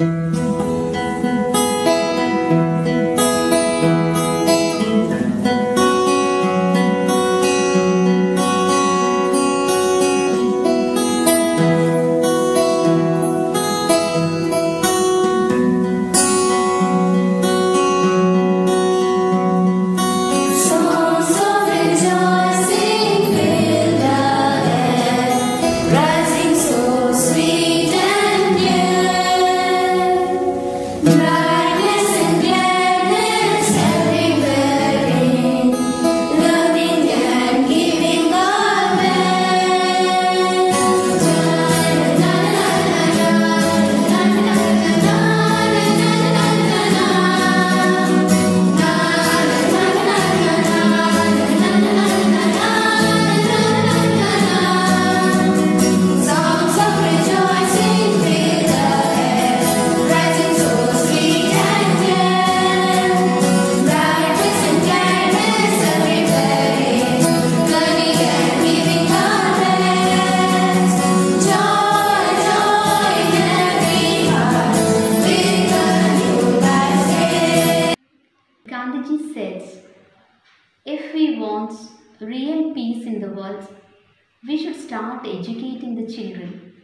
Songs real peace in the world, we should start educating the children.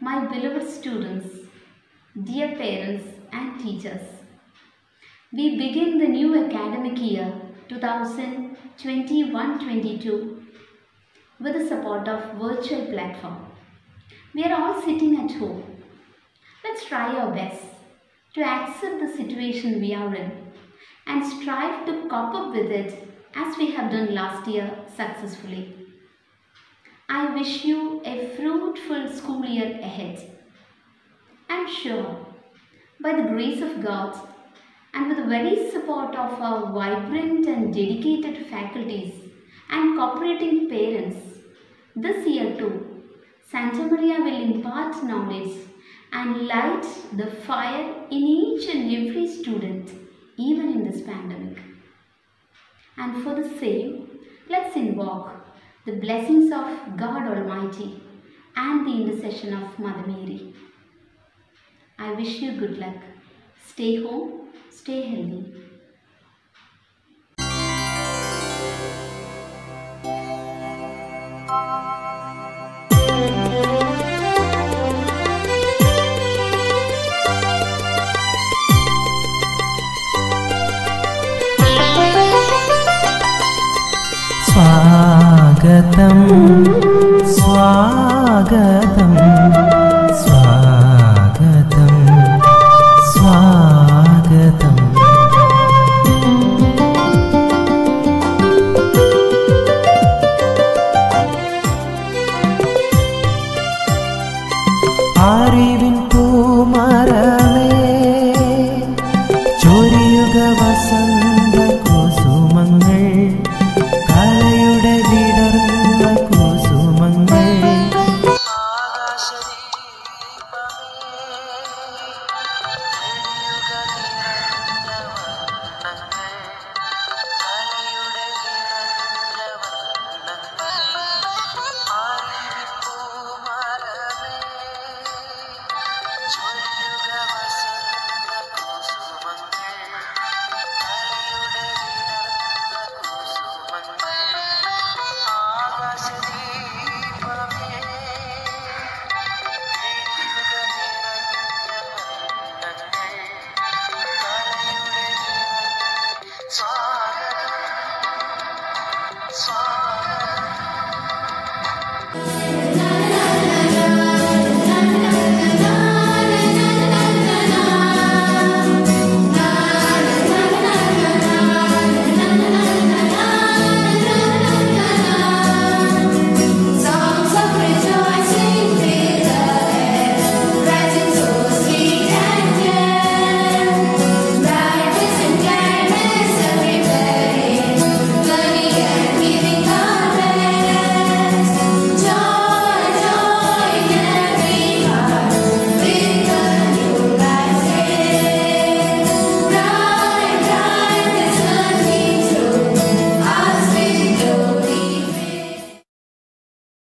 My beloved students, dear parents and teachers, we begin the new academic year 2021-22 with the support of virtual platform. We are all sitting at home. Let's try our best to accept the situation we are in and strive to cope up with it as we have done last year successfully. I wish you a fruitful school year ahead. I'm sure, by the grace of God and with the very support of our vibrant and dedicated faculties and cooperating parents, this year too, Santa Maria will impart knowledge and light the fire in each and every student, even in this pandemic. And for the same, let's invoke the blessings of God Almighty and the intercession of Mother Mary. I wish you good luck. Stay home, stay healthy. സ്വാഗതം സ്വാഗതം സ്വാഗതം സ്വാഗതം. അറിവിൻ